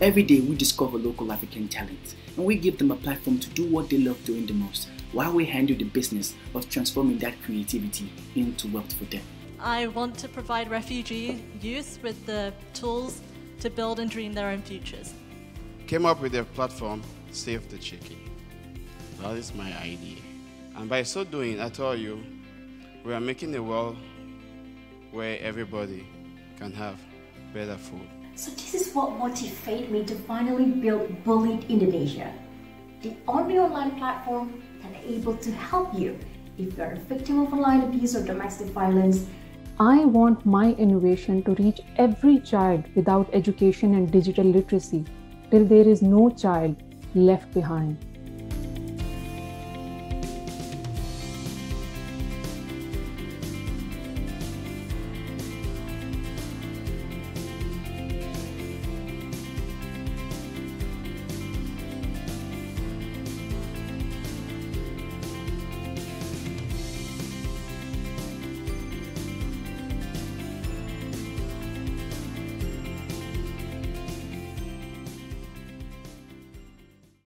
Every day we discover local African talents and we give them a platform to do what they love doing the most while we handle the business of transforming that creativity into wealth for them. I want to provide refugee youth with the tools to build and dream their own futures. Came up with a platform, Save the Chicken. That is my idea. And by so doing, I told you, we are making a world where everybody can have better food. So this is what motivated me to finally build Bullied Indonesia, the only online platform that is able to help you if you are a victim of online abuse or domestic violence. I want my innovation to reach every child without education and digital literacy till there is no child left behind.